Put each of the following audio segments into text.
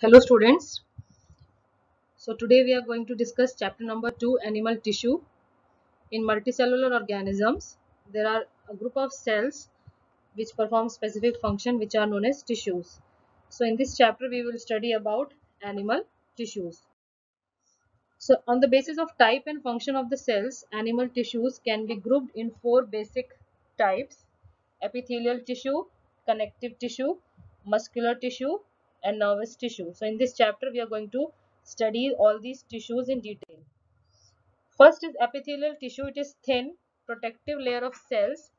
Hello students. So today we are going to discuss chapter number 2 animal tissue. In multicellular organisms there are a group of cells which perform specific function which are known as tissues. So in this chapter we will study about animal tissues. So on the basis of type and function of the cells animal tissues can be grouped in four basic types epithelial tissue, connective tissue, muscular tissue and nervous tissue. So in this chapter we are going to study all these tissues in detail. First is epithelial tissue. It is thin protective layer of cells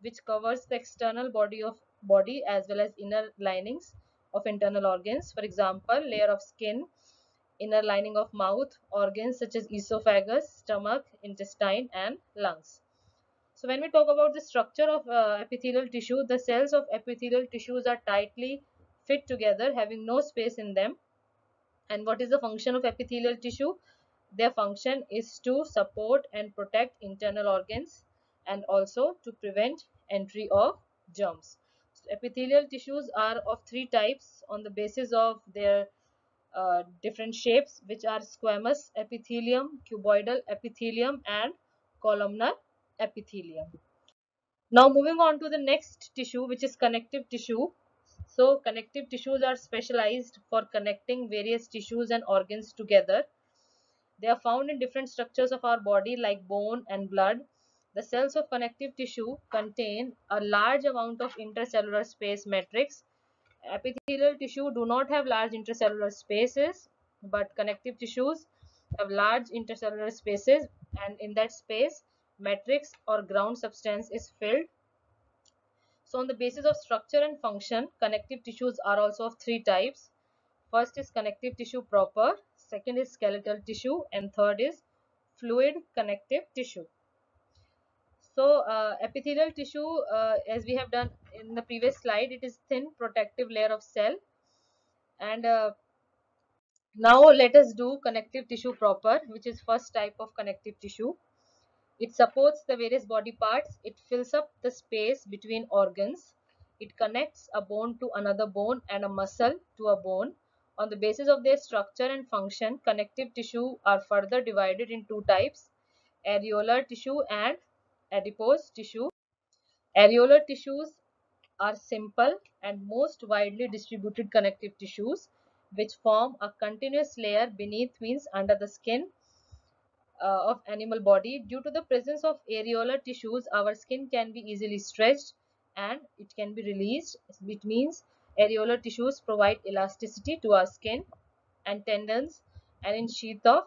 which covers the external body of body as well as inner linings of internal organs. For example, layer of skin, inner lining of mouth, organs such as esophagus, stomach, intestine and lungs. So when we talk about the structure of uh, epithelial tissue, the cells of epithelial tissues are tightly fit together having no space in them. And what is the function of epithelial tissue? Their function is to support and protect internal organs and also to prevent entry of germs. So epithelial tissues are of three types on the basis of their uh, different shapes which are squamous epithelium, cuboidal epithelium and columnar epithelium. Now moving on to the next tissue which is connective tissue. So connective tissues are specialized for connecting various tissues and organs together. They are found in different structures of our body like bone and blood. The cells of connective tissue contain a large amount of intercellular space matrix. Epithelial tissue do not have large intercellular spaces but connective tissues have large intercellular spaces and in that space matrix or ground substance is filled. So on the basis of structure and function, connective tissues are also of three types. First is connective tissue proper, second is skeletal tissue and third is fluid connective tissue. So uh, epithelial tissue uh, as we have done in the previous slide, it is thin protective layer of cell and uh, now let us do connective tissue proper which is first type of connective tissue. It supports the various body parts. It fills up the space between organs. It connects a bone to another bone and a muscle to a bone. On the basis of their structure and function, connective tissue are further divided in two types, areolar tissue and adipose tissue. Areolar tissues are simple and most widely distributed connective tissues which form a continuous layer beneath means under the skin uh, of animal body. Due to the presence of areolar tissues, our skin can be easily stretched and it can be released. It means areolar tissues provide elasticity to our skin and tendons and in sheath of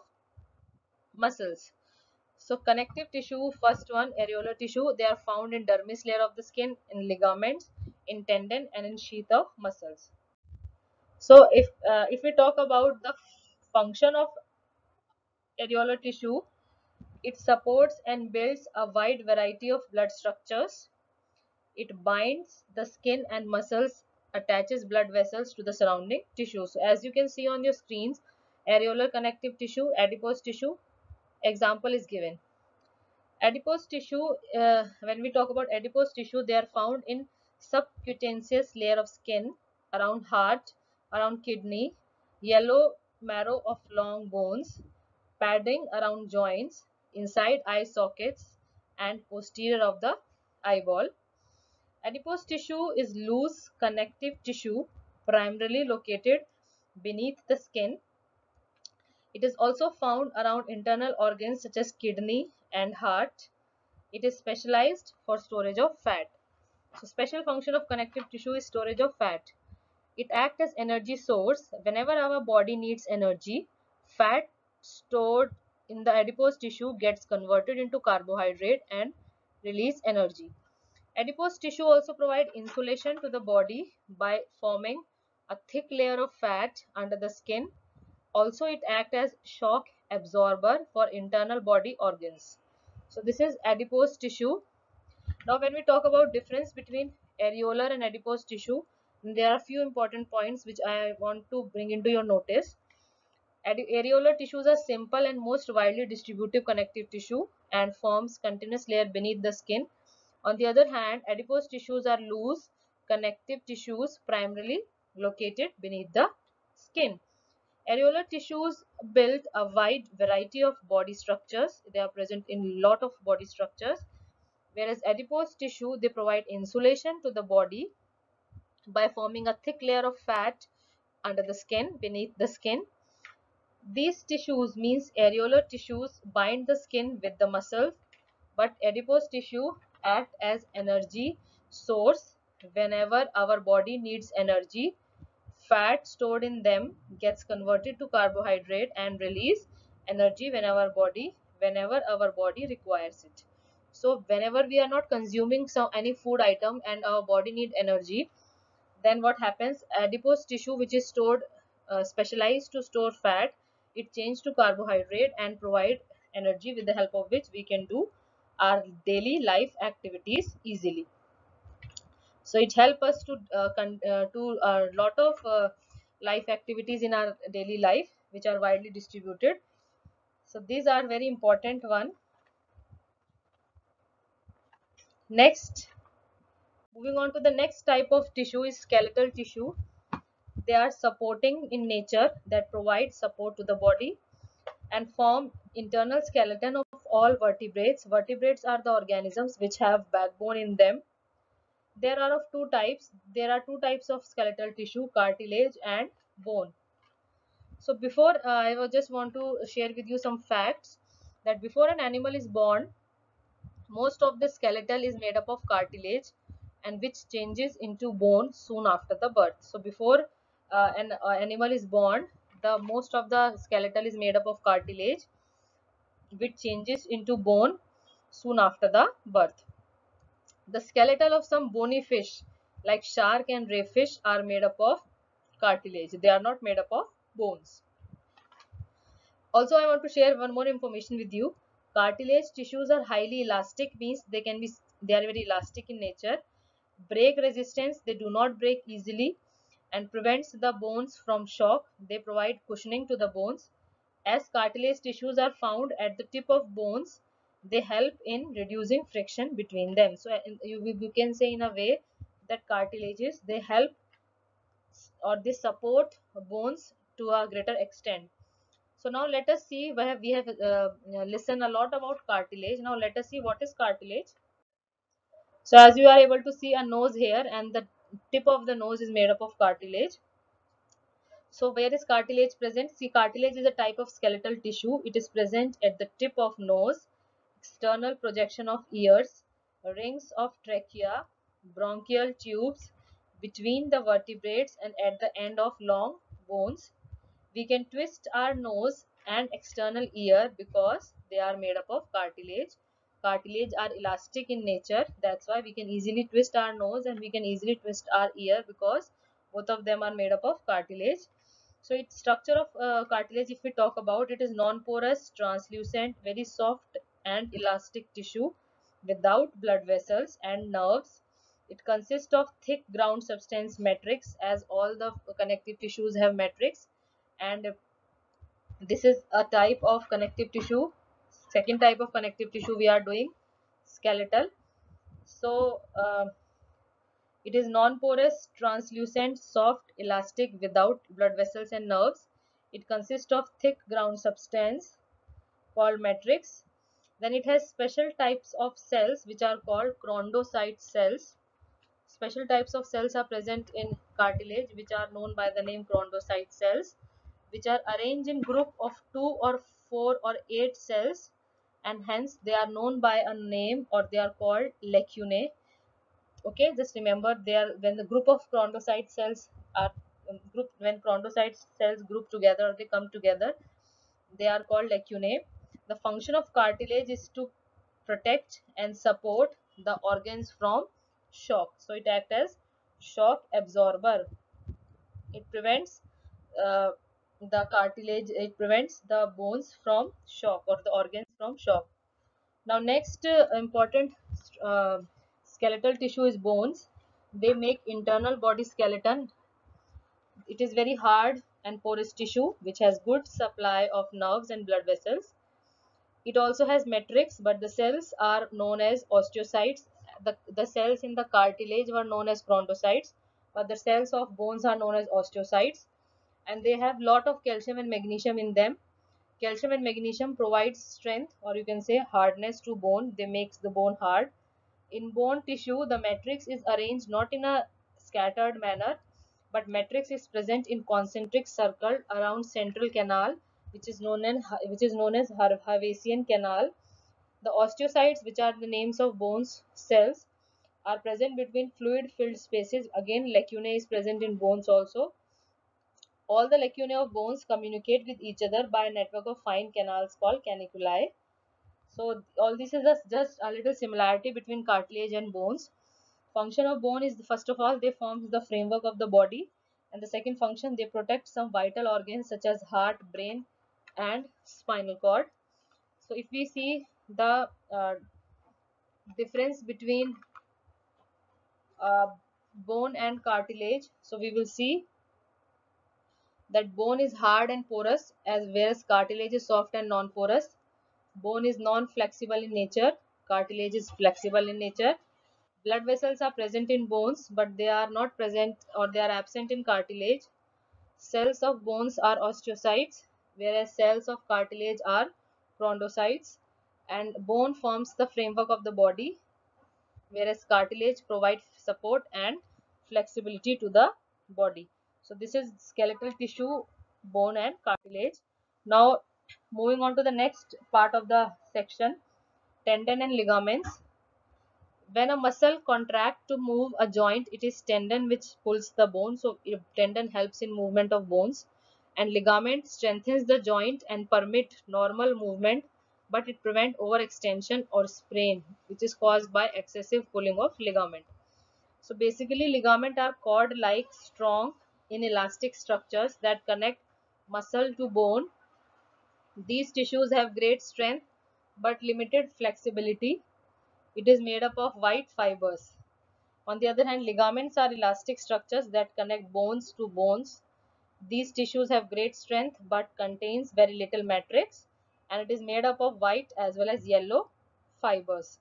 muscles. So connective tissue, first one, areolar tissue, they are found in dermis layer of the skin, in ligaments, in tendon and in sheath of muscles. So if, uh, if we talk about the function of areolar tissue, it supports and builds a wide variety of blood structures. It binds the skin and muscles, attaches blood vessels to the surrounding tissue. So as you can see on your screens, areolar connective tissue, adipose tissue, example is given. Adipose tissue, uh, when we talk about adipose tissue, they are found in subcutaneous layer of skin around heart, around kidney, yellow marrow of long bones, padding around joints, inside eye sockets and posterior of the eyeball. Adipose tissue is loose connective tissue primarily located beneath the skin. It is also found around internal organs such as kidney and heart. It is specialized for storage of fat. So special function of connective tissue is storage of fat. It acts as energy source. Whenever our body needs energy, fat stored in the adipose tissue gets converted into carbohydrate and release energy. Adipose tissue also provide insulation to the body by forming a thick layer of fat under the skin. Also, it acts as shock absorber for internal body organs. So, this is adipose tissue. Now, when we talk about difference between areolar and adipose tissue, there are few important points which I want to bring into your notice. Areolar tissues are simple and most widely distributive connective tissue and forms continuous layer beneath the skin. On the other hand, adipose tissues are loose connective tissues primarily located beneath the skin. Areolar tissues build a wide variety of body structures. They are present in lot of body structures. Whereas adipose tissue, they provide insulation to the body by forming a thick layer of fat under the skin, beneath the skin. These tissues means areolar tissues bind the skin with the muscles, but adipose tissue act as energy source whenever our body needs energy. Fat stored in them gets converted to carbohydrate and release energy whenever body whenever our body requires it. So whenever we are not consuming some any food item and our body need energy then what happens? Adipose tissue which is stored uh, specialized to store fat it changes to carbohydrate and provide energy with the help of which we can do our daily life activities easily. So it helps us to uh, uh, to a lot of uh, life activities in our daily life which are widely distributed. So these are very important one. Next moving on to the next type of tissue is skeletal tissue they are supporting in nature that provide support to the body and form internal skeleton of all vertebrates. Vertebrates are the organisms which have backbone in them. There are of two types. There are two types of skeletal tissue cartilage and bone. So before uh, i just want to share with you some facts that before an animal is born most of the skeletal is made up of cartilage and which changes into bone soon after the birth. So before uh, an uh, animal is born the most of the skeletal is made up of cartilage which changes into bone soon after the birth the skeletal of some bony fish like shark and ray fish are made up of cartilage. They are not made up of bones. Also, I want to share one more information with you. Cartilage tissues are highly elastic means they can be they are very elastic in nature. Break resistance, they do not break easily and prevents the bones from shock. They provide cushioning to the bones. As cartilage tissues are found at the tip of bones, they help in reducing friction between them so you, you can say in a way that cartilages they help or they support bones to a greater extent so now let us see we have we have uh, listened a lot about cartilage now let us see what is cartilage so as you are able to see a nose here and the tip of the nose is made up of cartilage so where is cartilage present see cartilage is a type of skeletal tissue it is present at the tip of nose external projection of ears, rings of trachea, bronchial tubes between the vertebrates and at the end of long bones. We can twist our nose and external ear because they are made up of cartilage. Cartilage are elastic in nature. That's why we can easily twist our nose and we can easily twist our ear because both of them are made up of cartilage. So its structure of uh, cartilage if we talk about it is non-porous, translucent, very soft and elastic tissue without blood vessels and nerves. It consists of thick ground substance matrix as all the connective tissues have matrix and this is a type of connective tissue. Second type of connective tissue we are doing skeletal. So uh, it is non-porous, translucent, soft, elastic without blood vessels and nerves. It consists of thick ground substance called matrix then it has special types of cells which are called chondrocyte cells. Special types of cells are present in cartilage which are known by the name chondrocyte cells which are arranged in group of 2 or 4 or 8 cells and hence they are known by a name or they are called lacunae. Okay, just remember they are when the group of chondrocyte cells are um, group when chondrocyte cells group together or they come together they are called lacunae the function of cartilage is to protect and support the organs from shock. So it acts as shock absorber. It prevents uh, the cartilage, it prevents the bones from shock or the organs from shock. Now next uh, important uh, skeletal tissue is bones. They make internal body skeleton. It is very hard and porous tissue which has good supply of nerves and blood vessels it also has matrix, but the cells are known as osteocytes. The, the cells in the cartilage were known as chondrocytes, but the cells of bones are known as osteocytes. And they have lot of calcium and magnesium in them. Calcium and magnesium provides strength or you can say hardness to bone. They makes the bone hard. In bone tissue the matrix is arranged not in a scattered manner but matrix is present in concentric circle around central canal which is known as which is known as Haversian canal. The osteocytes which are the names of bones cells are present between fluid filled spaces. Again lacunae is present in bones also all the lacunae of bones communicate with each other by a network of fine canals called caniculi. So all this is just, a little similarity between cartilage and bones. Function of bone is first of all they form the framework of the body. And the second function they protect some vital organs such as heart brain and spinal cord. So if we see the uh, difference between uh, bone and cartilage so we will see that bone is hard and porous as whereas cartilage is soft and non-porous. Bone is non-flexible in nature cartilage is flexible in nature. Blood vessels are present in bones but they are not present or they are absent in cartilage. Cells of bones are osteocytes whereas cells of cartilage are chondrocytes and bone forms the framework of the body whereas cartilage provides support and flexibility to the body so this is skeletal tissue bone and cartilage. Now moving on to the next part of the section tendon and ligaments. When a muscle contract to move a joint it is tendon which pulls the bone. So tendon helps in movement of bones. And ligament strengthens the joint and permit normal movement but it prevent overextension or sprain which is caused by excessive pulling of ligament. So basically ligament are cord like strong inelastic structures that connect muscle to bone. These tissues have great strength but limited flexibility. It is made up of white fibers. On the other hand, ligaments are elastic structures that connect bones to bones. These tissues have great strength but contains very little matrix and it is made up of white as well as yellow fibers.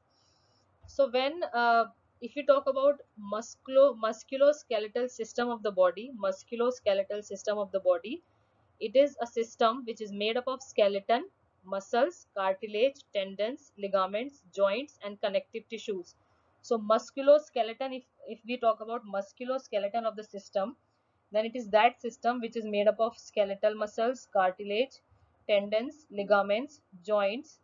So when uh, if you talk about musculo musculoskeletal system of the body, musculoskeletal system of the body, it is a system which is made up of skeleton, muscles, cartilage, tendons, ligaments, joints and connective tissues. So musculoskeleton, if, if we talk about musculoskeleton of the system, then it is that system which is made up of skeletal muscles, cartilage, tendons, ligaments, joints,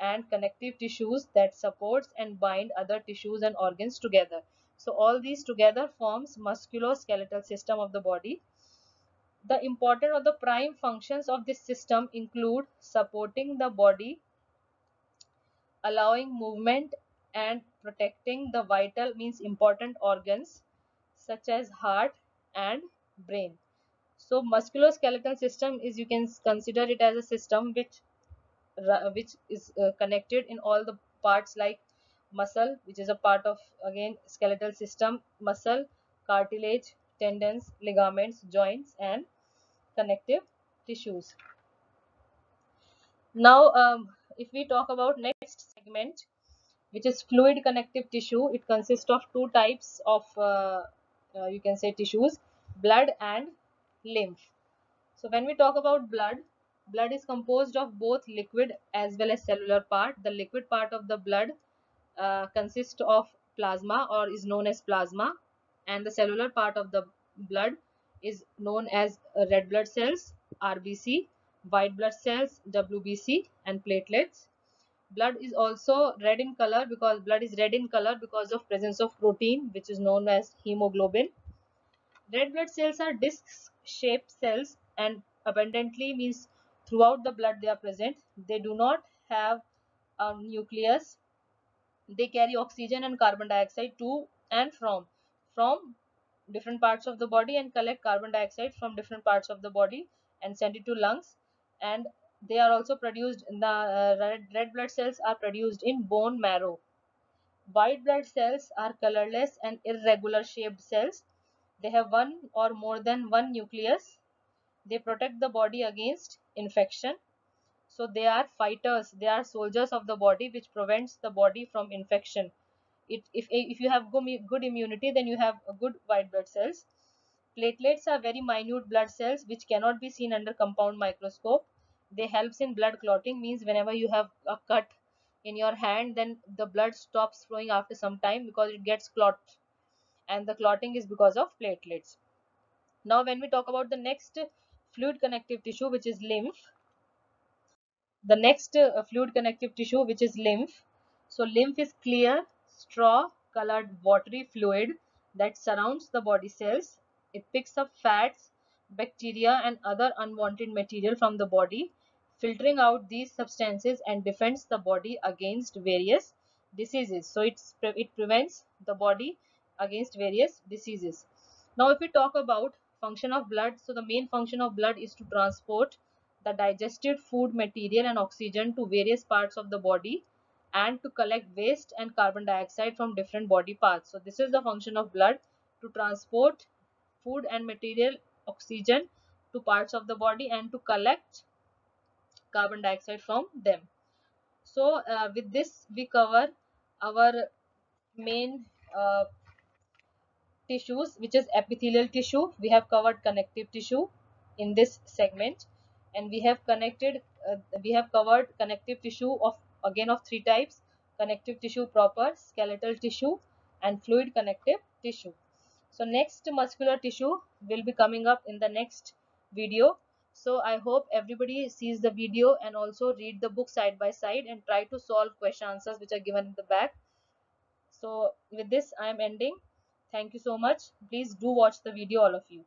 and connective tissues that supports and bind other tissues and organs together. So all these together forms musculoskeletal system of the body. The important or the prime functions of this system include supporting the body, allowing movement and protecting the vital means important organs such as heart and brain. So musculoskeletal system is you can consider it as a system which which is uh, connected in all the parts like muscle which is a part of again skeletal system muscle cartilage tendons ligaments joints and connective tissues now um, if we talk about next segment which is fluid connective tissue it consists of two types of uh, uh, you can say tissues blood and lymph. So when we talk about blood, blood is composed of both liquid as well as cellular part. The liquid part of the blood uh, consists of plasma or is known as plasma and the cellular part of the blood is known as red blood cells, RBC, white blood cells, WBC and platelets. Blood is also red in color because blood is red in color because of presence of protein which is known as hemoglobin. Red blood cells are disc shaped cells and abundantly means throughout the blood they are present. They do not have a nucleus. They carry oxygen and carbon dioxide to and from from different parts of the body and collect carbon dioxide from different parts of the body and send it to lungs and they are also produced in the uh, red, red blood cells are produced in bone marrow white blood cells are colorless and irregular shaped cells they have one or more than one nucleus. They protect the body against infection. So they are fighters. They are soldiers of the body which prevents the body from infection. It, if, if you have good immunity then you have good white blood cells. Platelets are very minute blood cells which cannot be seen under compound microscope. They helps in blood clotting means whenever you have a cut in your hand then the blood stops flowing after some time because it gets clot and the clotting is because of platelets. Now when we talk about the next fluid connective tissue which is lymph. The next uh, fluid connective tissue which is lymph. So lymph is clear, straw colored watery fluid that surrounds the body cells it picks up fats, bacteria and other unwanted material from the body, filtering out these substances and defends the body against various diseases. So it's, it prevents the body against various diseases. Now if we talk about function of blood, so the main function of blood is to transport the digested food material and oxygen to various parts of the body and to collect waste and carbon dioxide from different body parts. So this is the function of blood to transport food and material oxygen to parts of the body and to collect carbon dioxide from them. So uh, with this we cover our main uh, tissues which is epithelial tissue. We have covered connective tissue in this segment. And we have connected uh, we have covered connective tissue of again of three types. Connective tissue proper skeletal tissue and fluid connective tissue. So next muscular tissue will be coming up in the next video. So i hope everybody sees the video and also read the book side by side and try to solve question answers which are given in the back. So with this i am ending thank you so much. Please do watch the video all of you